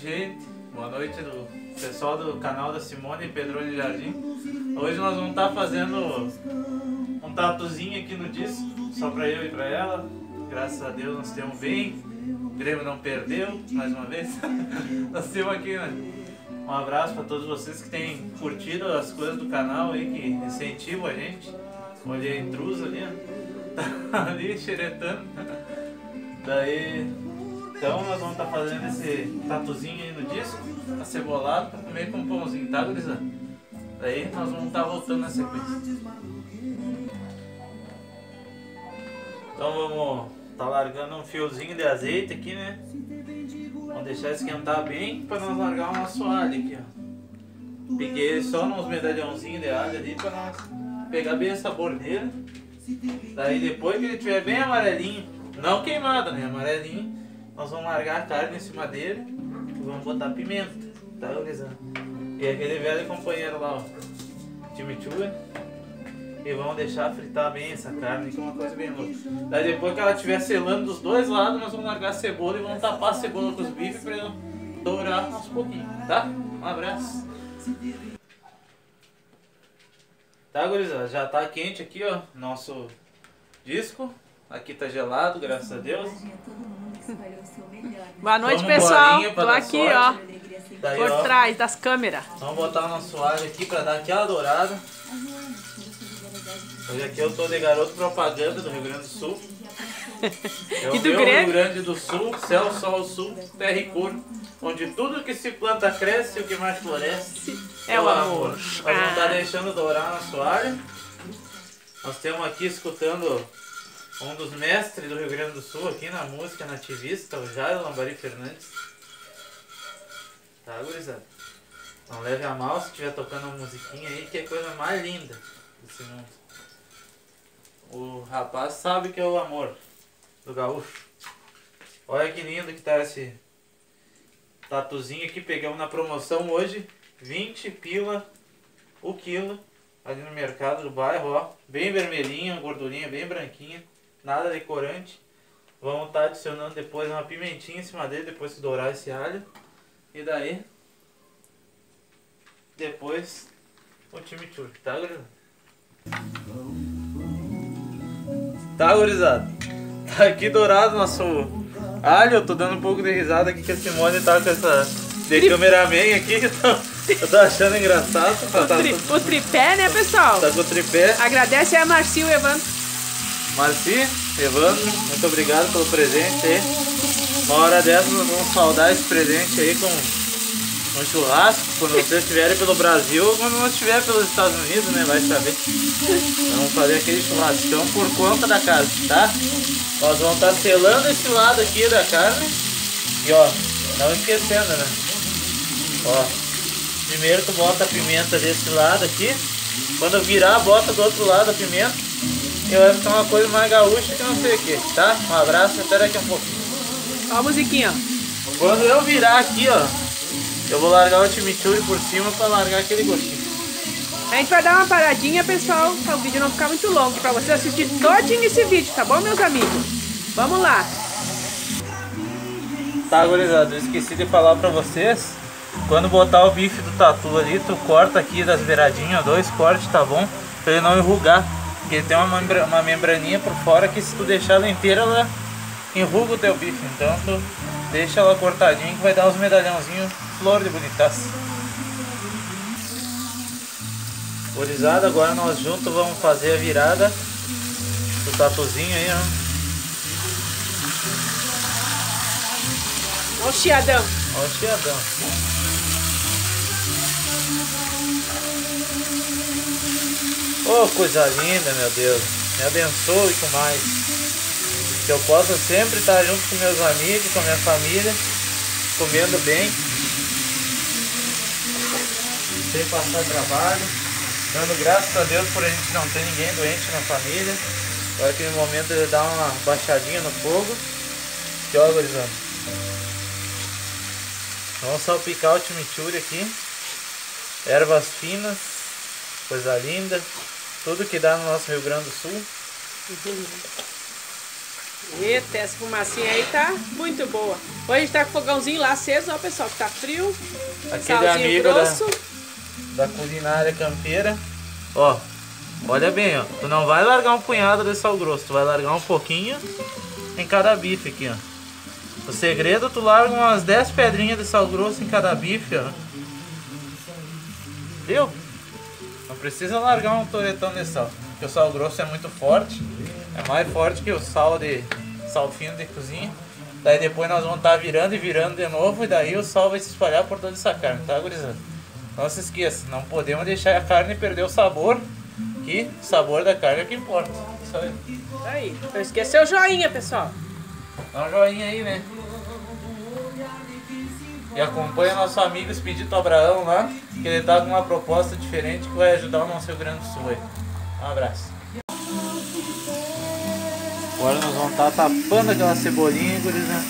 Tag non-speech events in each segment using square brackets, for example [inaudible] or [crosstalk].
gente. Boa noite do pessoal do canal da Simone e Pedrone Jardim. Hoje nós vamos estar fazendo um tatuzinho aqui no disco, só pra eu e pra ela. Graças a Deus nós temos bem. O Grêmio não perdeu, mais uma vez. [laughs] nós temos aqui, né? Um abraço para todos vocês que têm curtido as coisas do canal aí, que incentivam a gente. Olha a intrusa ali, ó. [laughs] Tá ali xeretando. Daí então nós vamos estar tá fazendo esse tatuzinho aí no disco, acebolado, para comer com um pãozinho, tá gurizada? Daí nós vamos estar tá voltando na sequência. Então vamos estar tá largando um fiozinho de azeite aqui, né? Vamos deixar esquentar bem para nós largar o nosso alho aqui, ó. Piquei só nos medalhãozinhos de alho ali para nós pegar bem o sabor dele. Daí depois que ele estiver bem amarelinho, não queimado, né? Amarelinho nós vamos largar a carne em cima dele e vamos botar pimenta, tá, Luizão? E aquele velho companheiro lá, ó, chimichurri. E vamos deixar fritar bem essa carne, que é uma coisa bem louca. Daí depois que ela estiver selando dos dois lados, nós vamos largar a cebola e vamos tapar a cebola com os bifes ela dourar aos pouquinhos, tá? Um abraço. Tá, gurizada? Já tá quente aqui, ó, nosso disco. Aqui tá gelado, graças a Deus. Boa noite, pessoal. Tô aqui, sorte. ó. Daí, por ó, trás das câmeras. Vamos botar o nosso alho aqui pra dar aquela dourada. Hoje aqui eu tô de garoto propaganda do Rio Grande do Sul. [laughs] É o e do meu Grêmio? Rio Grande do Sul, céu, sol, sul, terra e cor. Onde tudo que se planta cresce e o que mais floresce é, é o amor. amor. Nós vamos estar tá deixando dourar nosso alho. Nós temos aqui escutando um dos mestres do Rio Grande do Sul aqui na música nativista, o Jairo Lambari Fernandes. Tá, gurizada? Não leve a mal se estiver tocando uma musiquinha aí, que é a coisa mais linda desse mundo. O rapaz sabe que é o amor do gaúcho. Olha que lindo que tá esse tatuzinho aqui. Pegamos na promoção hoje, 20 pila o quilo ali no mercado do bairro, ó. Bem vermelhinho, gordurinha bem branquinha nada de corante. Vamos estar tá adicionando depois uma pimentinha em cima dele, depois que dourar esse alho. E daí, depois o chimichurri, tá gurizada? Tá gurizada? Tá aqui dourado nosso alho, eu tô dando um pouco de risada aqui que a Simone tá com essa de cameraman aqui, [laughs] então eu tô achando engraçado. O, tá, tri, tá, o tripé, né pessoal? Tá com o tripé. Agradece a Marcio e Evandro. Marci, Evandro, muito obrigado pelo presente aí. Uma hora dessa nós vamos saudar esse presente aí com um churrasco, quando vocês estiverem pelo Brasil ou quando não estiver pelos Estados Unidos, né? Vai saber. Vamos fazer aquele churrascão por conta da casa, tá? Nós vamos estar selando esse lado aqui da carne. E ó, não esquecendo, né? Ó, primeiro tu bota a pimenta desse lado aqui. Quando virar, bota do outro lado a pimenta. Eu vai ficar uma coisa mais gaúcha que não sei o que, tá? Um abraço até daqui a pouco. Ó a musiquinha. Quando eu virar aqui, ó, eu vou largar o chimichurri por cima pra largar aquele gostinho. A gente vai dar uma paradinha, pessoal, para o vídeo não ficar muito longo, para você assistir todinho esse vídeo, tá bom, meus amigos? Vamos lá. Tá, gurizada, eu esqueci de falar pra vocês. Quando botar o bife do tatu ali, tu corta aqui das beiradinhas, dois cortes, tá bom? Pra ele não enrugar. Porque tem uma, membra, uma membraninha por fora que se tu deixar ela inteira, ela enruga o teu bife. Então tu deixa ela cortadinha que vai dar uns medalhãozinhos flor de bonitaça. Gurizada, agora nós juntos vamos fazer a virada do tatuzinho aí, ó. Olha o chiadão. Olha o chiadão. Oh, coisa linda, meu Deus. Me abençoe com mais. Que eu possa sempre estar junto com meus amigos, com minha família, comendo bem. Sem passar trabalho. Dando graças a Deus por a gente não ter ninguém doente na família. Agora aquele momento de dar uma baixadinha no fogo. Que ó, gurizada. Vamos salpicar o chimichurri aqui. Ervas finas. Coisa linda. Tudo que dá no nosso Rio Grande do Sul. Eita, essa fumacinha aí tá muito boa. Hoje a gente tá com o fogãozinho lá aceso, ó pessoal, que tá frio. Aquele Salzinho amigo grosso. da, da culinária campeira. Ó, olha bem, ó. Tu não vai largar um punhado de sal grosso, tu vai largar um pouquinho em cada bife aqui, ó. O segredo, tu larga umas 10 pedrinhas de sal grosso em cada bife, ó. Viu? Precisa largar um toretão de sal, porque o sal grosso é muito forte. É mais forte que o sal de sal fino de cozinha. Daí depois nós vamos estar virando e virando de novo e daí o sal vai se espalhar por toda essa carne, tá gurizada? Não se esqueça, não podemos deixar a carne perder o sabor, que o sabor da carne é que importa. Isso aí. Aí, não esqueceu o joinha, pessoal. Dá um joinha aí, né? E acompanha nosso amigo Expedito Abraão lá, que ele tá com uma proposta diferente que vai ajudar o nosso Rio Grande do Sul aí. Um abraço. Agora nós vamos estar tapando aquela cebolinha, gurizada.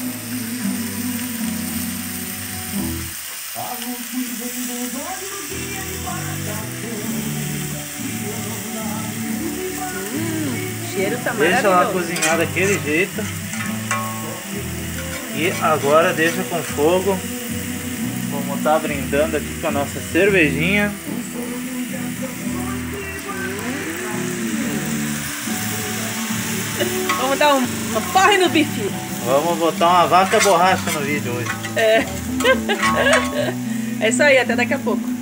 O cheiro tá Deixa ela cozinhar daquele jeito. E agora deixa com fogo. Estar brindando aqui com a nossa cervejinha. Vamos dar um, uma porre no bife. Vamos botar uma vaca borracha no vídeo hoje. É. [laughs] é isso aí, até daqui a pouco.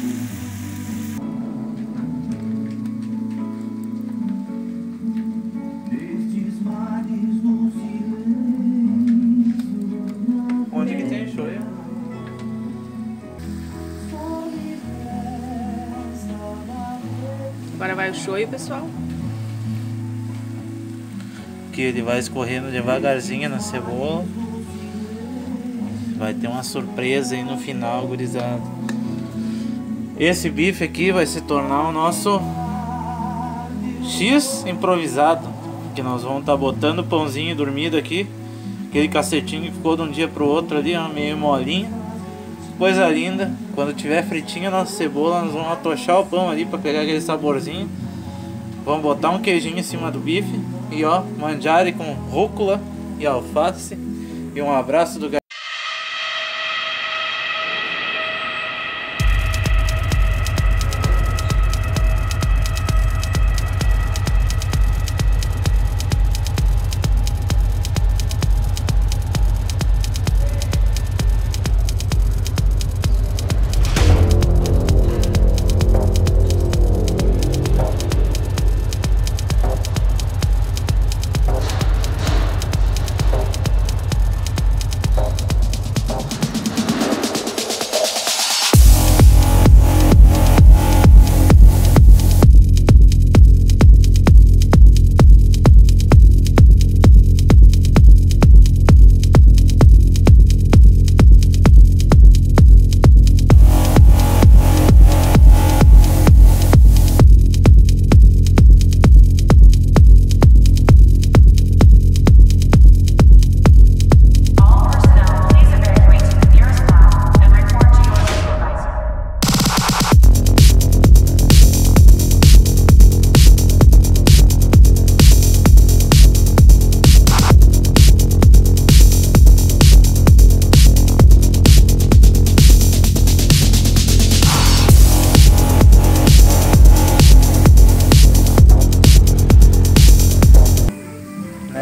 Vai o shoyu, pessoal. Que ele vai escorrendo devagarzinho na cebola. Vai ter uma surpresa aí no final, gurizada. Esse bife aqui vai se tornar o nosso X improvisado. Que nós vamos estar botando o pãozinho dormido aqui. Aquele cacetinho que ficou de um dia pro outro ali, meio molinho. Coisa linda. Quando tiver fritinha a nossa cebola, nós vamos atochar o pão ali para pegar aquele saborzinho. Vamos botar um queijinho em cima do bife. E ó, manjare com rúcula e alface. E um abraço do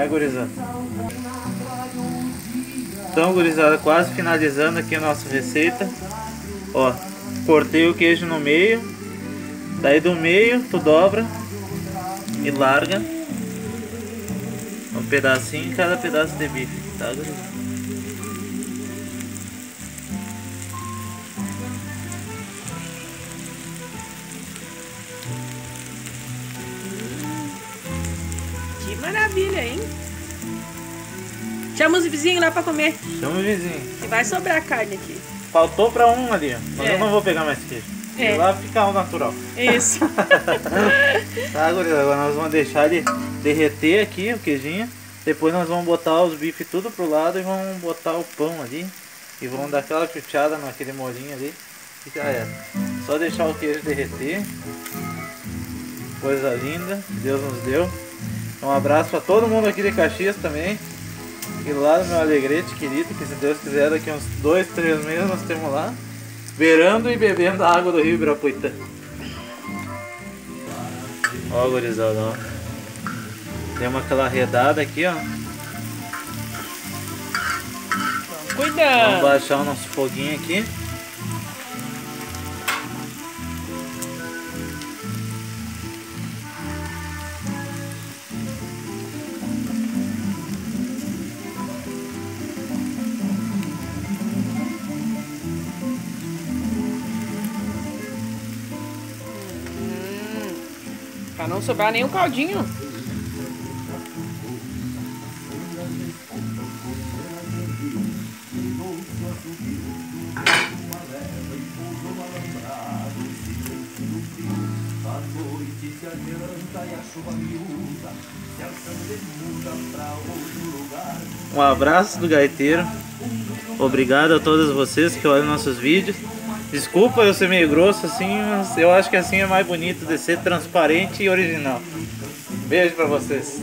Né, gurizada? Então, gurizada, quase finalizando aqui a nossa receita. Ó, cortei o queijo no meio. Daí do meio, tu dobra e larga um pedacinho em cada pedaço de bife, tá, gurizada? Maravilha, hein? Chama os vizinhos lá pra comer. Chama o vizinho. E vai sobrar carne aqui. Faltou pra um ali. Mas É. eu não vou pegar mais queijo. É. Lá fica o natural. Isso. [laughs] Tá, gurizada, agora nós vamos deixar ele derreter aqui o queijinho. Depois nós vamos botar os bifes tudo pro lado e vamos botar o pão ali. E vamos dar aquela chuteada naquele molinho ali. E já era. Só deixar o queijo derreter. Coisa linda, que Deus nos deu. Um abraço pra todo mundo aqui de Caxias também. E lá no meu alegrete querido, que se Deus quiser, daqui uns dois, três meses nós temos lá. Beirando e bebendo a água do rio Ibirapuitã. Ó, gurizada, ó. Demos aquela redada aqui, ó. Vamos Cuidado. baixar o nosso foguinho aqui. Pra não sobrar nenhum caldinho. Um abraço do gaiteiro. Obrigado a todos vocês que olham nossos vídeos. Desculpa eu ser meio grosso assim, mas eu acho que assim é mais bonito de ser transparente e original. Beijo pra vocês.